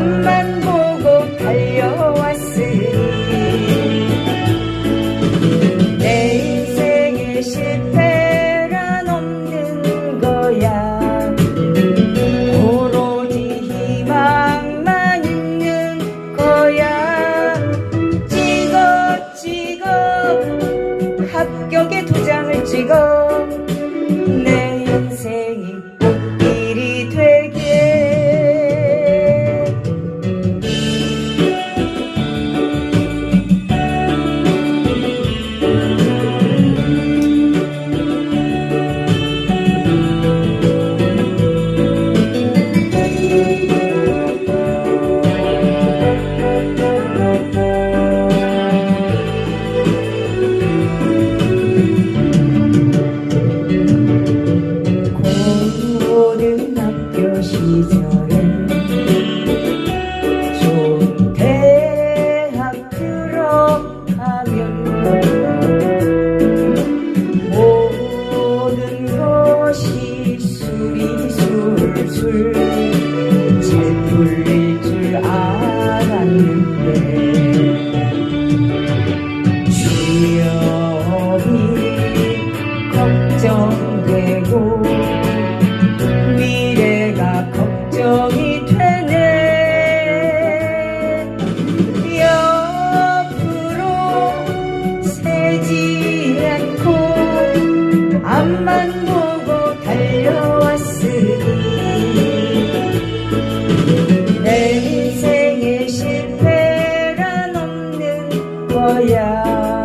앞만 보고 달려왔으니 내 인생의 실패란 없는 거야. 오로지 희망만 있는 거야. 찍어 찍어. 합격의 도장을 찍어. 수리술술 잘 풀릴 줄 알았는데 없